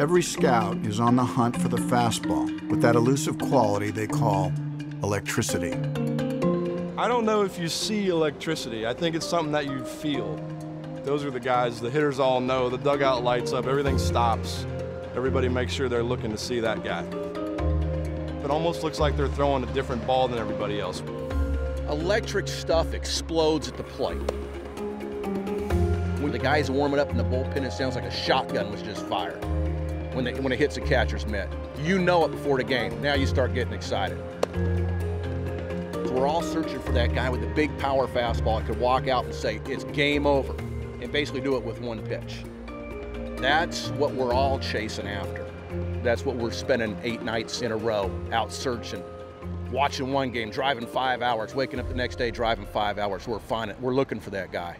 Every scout is on the hunt for the fastball with that elusive quality they call electricity. I don't know if you see electricity. I think it's something that you feel. Those are the guys, the hitters all know. The dugout lights up, everything stops. Everybody makes sure they're looking to see that guy. It almost looks like they're throwing a different ball than everybody else. Electric stuff explodes at the plate. When the guys warming up in the bullpen, it sounds like a shotgun was just fired. When, they, when it hits the catcher's mitt, you know it before the game. Now you start getting excited. So we're all searching for that guy with a big power fastball that could walk out and say, it's game over, and basically do it with one pitch. That's what we're all chasing after. That's what we're spending eight nights in a row out searching, watching one game, driving five hours, waking up the next day, driving five hours. We're finding, we're looking for that guy.